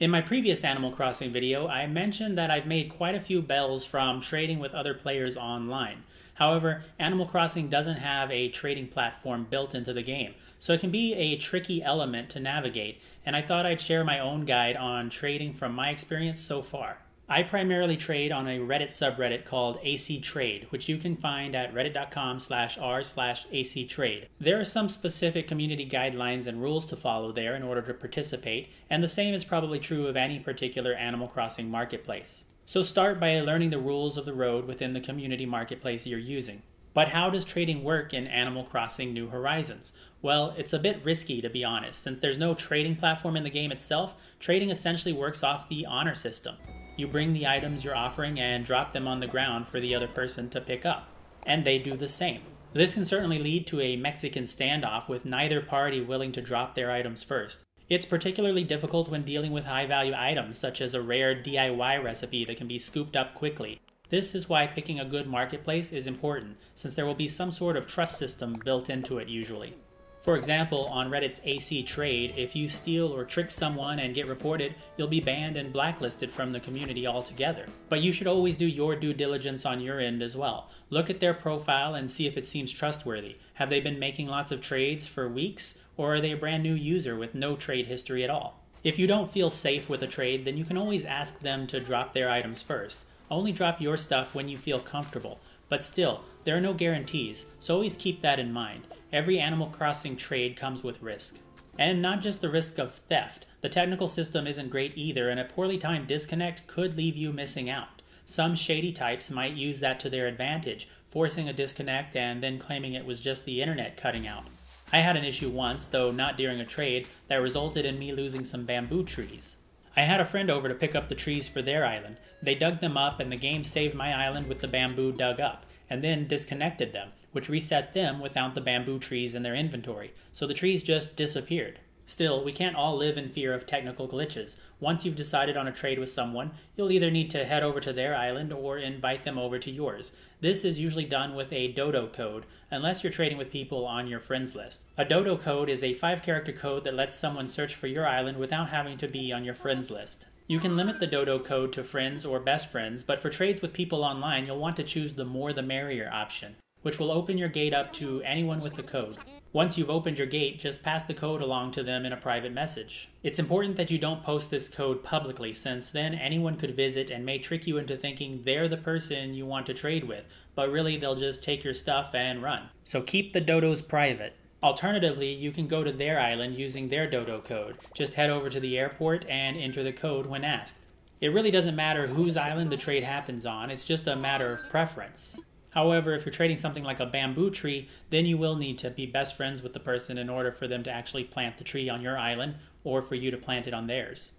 In my previous Animal Crossing video, I mentioned that I've made quite a few bells from trading with other players online. However, Animal Crossing doesn't have a trading platform built into the game, so it can be a tricky element to navigate, and I thought I'd share my own guide on trading from my experience so far. I primarily trade on a Reddit subreddit called AC Trade, which you can find at reddit.com slash r slash AC Trade. There are some specific community guidelines and rules to follow there in order to participate, and the same is probably true of any particular Animal Crossing marketplace. So start by learning the rules of the road within the community marketplace you're using. But how does trading work in Animal Crossing New Horizons? Well, it's a bit risky to be honest. Since there's no trading platform in the game itself, trading essentially works off the honor system. You bring the items you're offering and drop them on the ground for the other person to pick up. And they do the same. This can certainly lead to a Mexican standoff with neither party willing to drop their items first. It's particularly difficult when dealing with high value items, such as a rare DIY recipe that can be scooped up quickly. This is why picking a good marketplace is important, since there will be some sort of trust system built into it usually. For example, on Reddit's AC Trade, if you steal or trick someone and get reported, you'll be banned and blacklisted from the community altogether. But you should always do your due diligence on your end as well. Look at their profile and see if it seems trustworthy. Have they been making lots of trades for weeks, or are they a brand new user with no trade history at all? If you don't feel safe with a trade, then you can always ask them to drop their items first. Only drop your stuff when you feel comfortable. But still, there are no guarantees, so always keep that in mind. Every Animal Crossing trade comes with risk. And not just the risk of theft. The technical system isn't great either, and a poorly timed disconnect could leave you missing out. Some shady types might use that to their advantage, forcing a disconnect and then claiming it was just the internet cutting out. I had an issue once, though not during a trade, that resulted in me losing some bamboo trees. I had a friend over to pick up the trees for their island. They dug them up, and the game saved my island with the bamboo dug up, and then disconnected them, which reset them without the bamboo trees in their inventory, so the trees just disappeared. Still, we can't all live in fear of technical glitches. Once you've decided on a trade with someone, you'll either need to head over to their island or invite them over to yours. This is usually done with a dodo code, unless you're trading with people on your friends list. A dodo code is a five character code that lets someone search for your island without having to be on your friends list. You can limit the dodo code to friends or best friends, but for trades with people online, you'll want to choose the more the merrier option which will open your gate up to anyone with the code. Once you've opened your gate, just pass the code along to them in a private message. It's important that you don't post this code publicly, since then anyone could visit and may trick you into thinking they're the person you want to trade with, but really they'll just take your stuff and run. So keep the dodos private. Alternatively, you can go to their island using their dodo code. Just head over to the airport and enter the code when asked. It really doesn't matter whose island the trade happens on, it's just a matter of preference. However, if you're trading something like a bamboo tree, then you will need to be best friends with the person in order for them to actually plant the tree on your island or for you to plant it on theirs.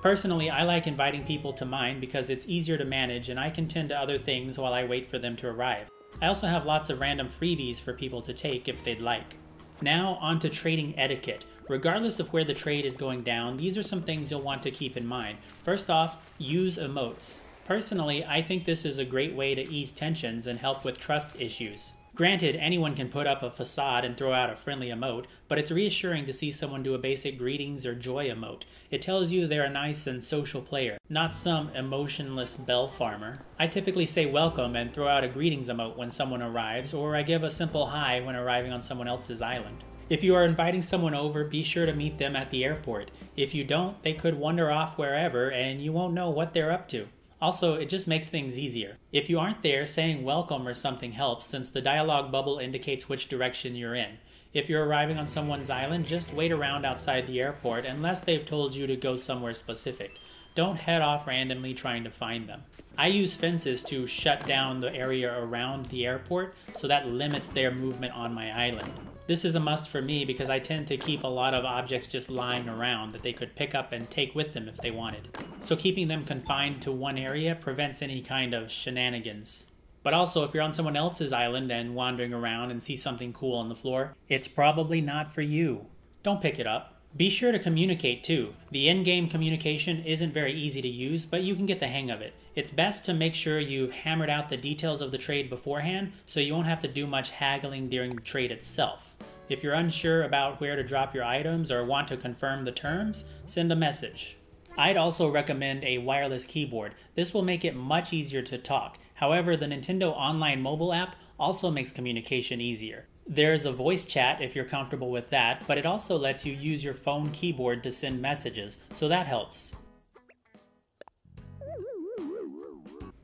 Personally, I like inviting people to mine because it's easier to manage and I can tend to other things while I wait for them to arrive. I also have lots of random freebies for people to take if they'd like. Now, on to trading etiquette. Regardless of where the trade is going down, these are some things you'll want to keep in mind. First off, use emotes. Personally, I think this is a great way to ease tensions and help with trust issues. Granted, anyone can put up a facade and throw out a friendly emote, but it's reassuring to see someone do a basic greetings or joy emote. It tells you they're a nice and social player, not some emotionless bell farmer. I typically say welcome and throw out a greetings emote when someone arrives, or I give a simple hi when arriving on someone else's island. If you are inviting someone over, be sure to meet them at the airport. If you don't, they could wander off wherever and you won't know what they're up to. Also, it just makes things easier. If you aren't there, saying welcome or something helps since the dialog bubble indicates which direction you're in. If you're arriving on someone's island, just wait around outside the airport unless they've told you to go somewhere specific. Don't head off randomly trying to find them. I use fences to shut down the area around the airport so that limits their movement on my island. This is a must for me because I tend to keep a lot of objects just lying around that they could pick up and take with them if they wanted. So keeping them confined to one area prevents any kind of shenanigans. But also, if you're on someone else's island and wandering around and see something cool on the floor, it's probably not for you. Don't pick it up. Be sure to communicate too. The in-game communication isn't very easy to use, but you can get the hang of it. It's best to make sure you've hammered out the details of the trade beforehand so you won't have to do much haggling during the trade itself. If you're unsure about where to drop your items or want to confirm the terms, send a message. I'd also recommend a wireless keyboard. This will make it much easier to talk. However, the Nintendo Online mobile app also makes communication easier. There's a voice chat if you're comfortable with that, but it also lets you use your phone keyboard to send messages, so that helps.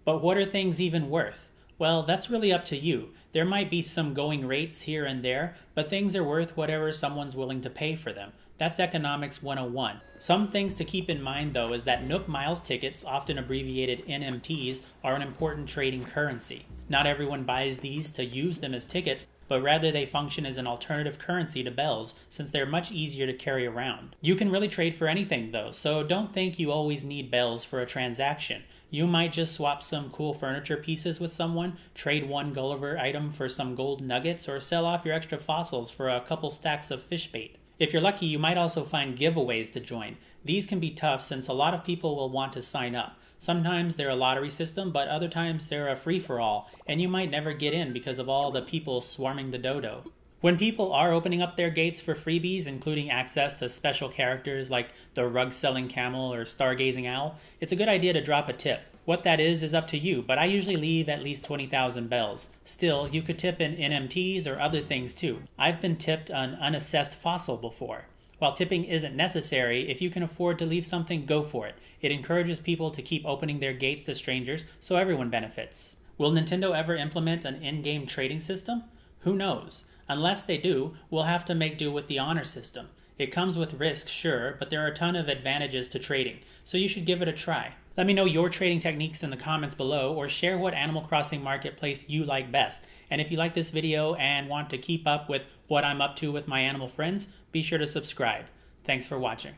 But what are things even worth? Well, that's really up to you. There might be some going rates here and there, but things are worth whatever someone's willing to pay for them. That's Economics 101. Some things to keep in mind though is that Nook Miles tickets, often abbreviated NMTs, are an important trading currency. Not everyone buys these to use them as tickets, but rather they function as an alternative currency to bells since they're much easier to carry around. You can really trade for anything though, so don't think you always need bells for a transaction. You might just swap some cool furniture pieces with someone, trade one Gulliver item for some gold nuggets, or sell off your extra fossils for a couple stacks of fish bait. If you're lucky, you might also find giveaways to join. These can be tough since a lot of people will want to sign up. Sometimes they're a lottery system, but other times they're a free for all, and you might never get in because of all the people swarming the dodo. When people are opening up their gates for freebies, including access to special characters like the rug selling camel or stargazing owl, it's a good idea to drop a tip. What that is is up to you, but I usually leave at least 20,000 bells. Still, you could tip in NMTs or other things too. I've been tipped an unassessed fossil before. While tipping isn't necessary, if you can afford to leave something, go for it. It encourages people to keep opening their gates to strangers, so everyone benefits. Will Nintendo ever implement an in game trading system? Who knows? Unless they do, we'll have to make do with the honor system. It comes with risk, sure, but there are a ton of advantages to trading, so you should give it a try. Let me know your trading techniques in the comments below or share what Animal Crossing Marketplace you like best. And if you like this video and want to keep up with what I'm up to with my animal friends, be sure to subscribe. Thanks for watching.